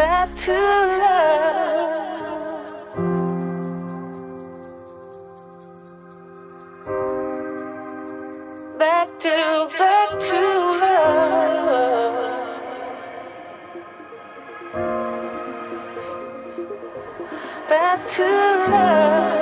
back to love. Back to, back to love. Back to love.